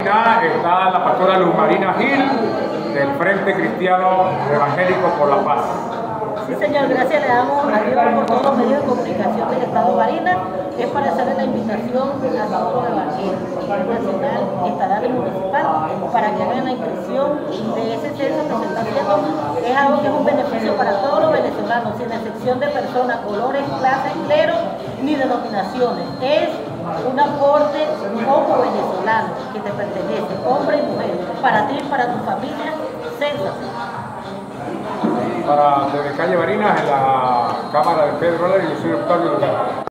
Está la pastora Luz Marina Gil del Frente Cristiano Evangélico por la Paz. Sí, señor, gracias le damos a Dios por todos los medios de comunicación del Estado de Barinas. Es para hacerle la invitación a todos los evangélicos, nacional, estatal y municipal, para que hagan la inscripción de ese censo que se está haciendo. Es algo que es un beneficio para todos los venezolanos, sin excepción de personas, colores, clases, clero ni denominaciones. Es un aporte como venezolano que te pertenece, hombre y mujer, para ti para tu familia, censo. Para desde calle Barinas en la Cámara de Pedro Álvarez y el señor Octavio Lugano.